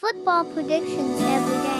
Football predictions every day.